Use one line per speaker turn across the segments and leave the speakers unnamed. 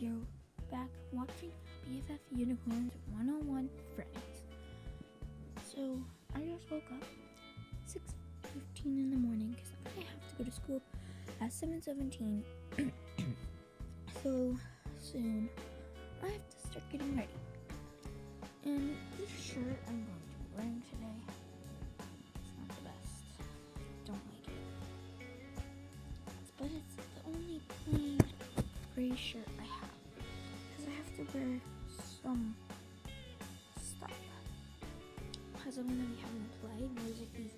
you're back watching BFF Unicorns 101 Friends. So, I just woke up 6.15 in the morning because I have to go to school at 7.17. so, soon, I have to start getting ready. And this shirt I'm going to be wearing today, it's not the best. Don't like it. But it's the only plain gray shirt To wear some stuff. Because I'm going to be having a play. These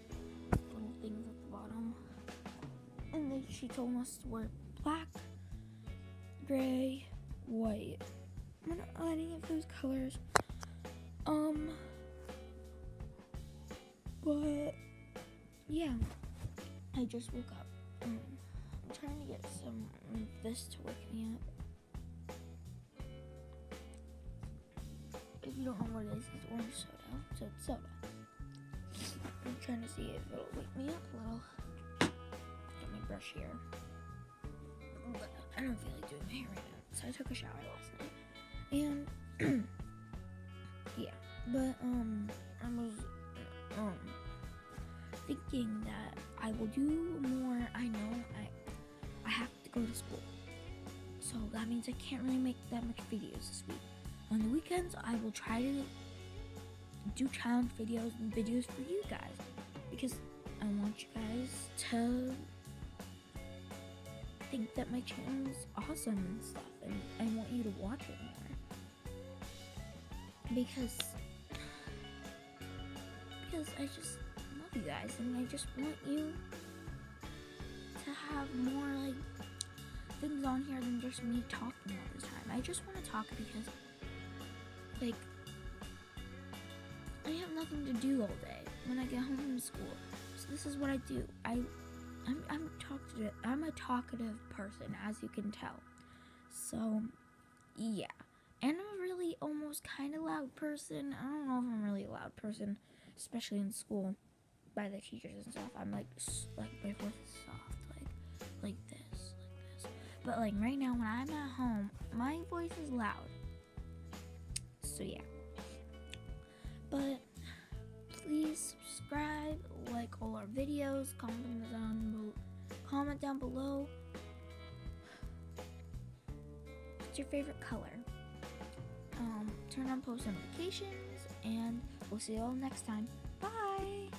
little things at the bottom. And then she told us to wear black, gray, white. I'm not any of those colors. Um, but yeah, I just woke up. Um, I'm trying to get some this to wake me up. You know what it is, it's orange soda. So it's soda. I'm trying to see if it'll wake me up a little. Get my brush here. But I don't feel like doing my hair right now. So I took a shower last night. And yeah. But um I was um thinking that I will do more. I know I I have to go to school. So that means I can't really make that much videos this week. On the weekends I will try to do challenge videos and videos for you guys because I want you guys to think that my channel is awesome and stuff and I want you to watch it more because because I just love you guys and I just want you to have more like things on here than just me talking all the time. I just want to talk because like I have nothing to do all day when I get home from school. So this is what I do. I I'm I'm talkative. I'm a talkative person as you can tell. So yeah. And I'm a really almost kind of loud person. I don't know if I'm really a loud person, especially in school by the teachers and stuff. I'm like like my voice is soft, like like this, like this. But like right now when I'm at home, my voice is loud. So yeah. But please subscribe, like all our videos, comment down comment down below. What's your favorite color? Um, turn on post notifications, and we'll see you all next time. Bye.